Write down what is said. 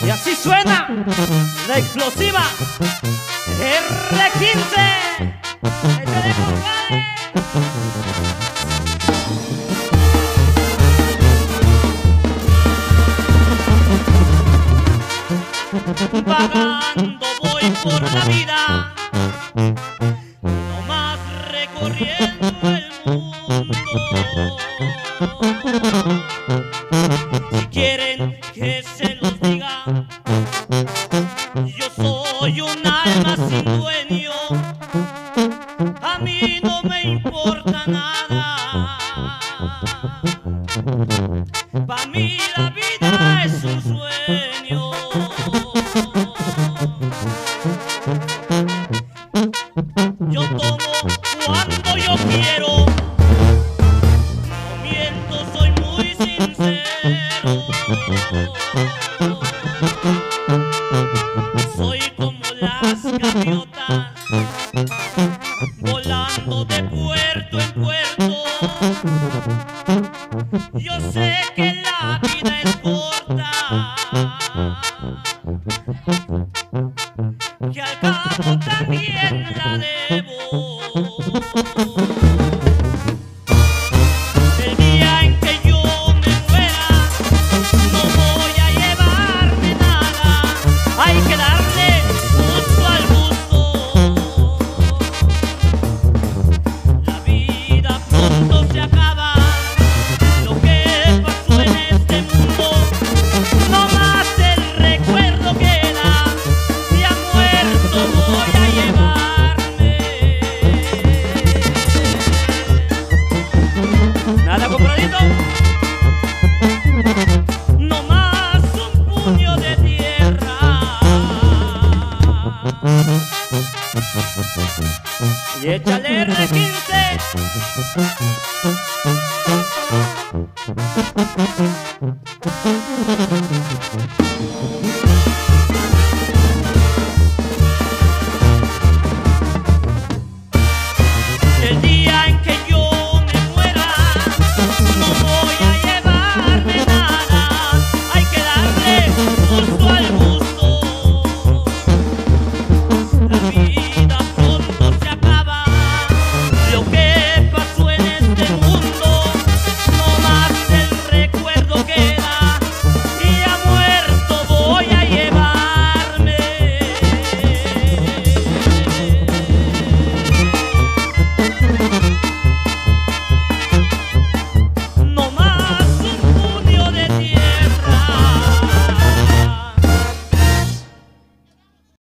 Y así suena la explosiva R15. ¡Échale, compadre! Vagando voy por la vida, nomás recorriendo el mundo. Yo soy un alma sin dueño. A mí no me importa nada. Pa' mí la vida es un sueño. Soy como las gaviotas, volando de puerto en puerto. Yo sé que la vida es corta, que al cabo también la debo. Y échale R15. El día